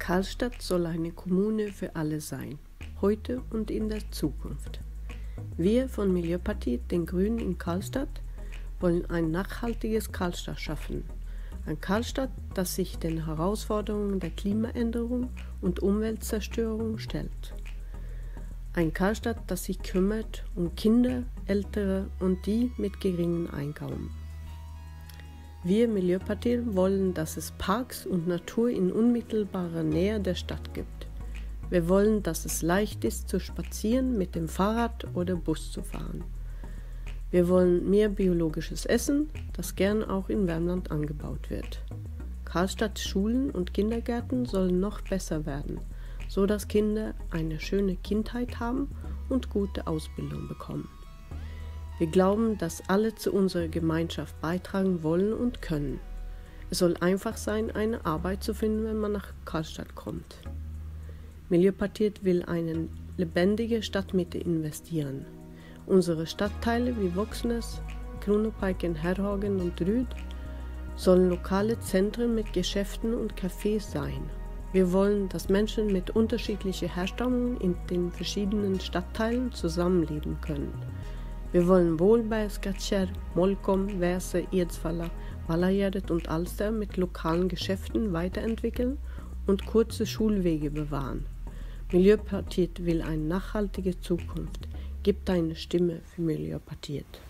Karlstadt soll eine Kommune für alle sein, heute und in der Zukunft. Wir von Milieupartiet den Grünen in Karlstadt wollen ein nachhaltiges Karlstadt schaffen. Ein Karlstadt, das sich den Herausforderungen der Klimaänderung und Umweltzerstörung stellt. Ein Karlstadt, das sich kümmert um Kinder, Ältere und die mit geringen Einkommen. Wir Milieupartei wollen, dass es Parks und Natur in unmittelbarer Nähe der Stadt gibt. Wir wollen, dass es leicht ist zu spazieren, mit dem Fahrrad oder Bus zu fahren. Wir wollen mehr biologisches Essen, das gern auch in Wärmland angebaut wird. Karlstadts Schulen und Kindergärten sollen noch besser werden, so dass Kinder eine schöne Kindheit haben und gute Ausbildung bekommen. Wir glauben, dass alle zu unserer Gemeinschaft beitragen wollen und können. Es soll einfach sein, eine Arbeit zu finden, wenn man nach Karlstadt kommt. Milieupartiet will eine lebendige Stadtmitte investieren. Unsere Stadtteile wie Voxnes, Kronoparken, Herrhagen und Rüd sollen lokale Zentren mit Geschäften und Cafés sein. Wir wollen, dass Menschen mit unterschiedlicher Herstammung in den verschiedenen Stadtteilen zusammenleben können. Wir wollen Vålbergskatcher, Molkom, Verse, Edsvalla, Vallagärdet und Alster mit lokalen Geschäften weiterentwickeln und kurze Schulwege bewahren. Miliepartiet will eine nachhaltige Zukunft. Gibt deine Stimme für Miliepartiet.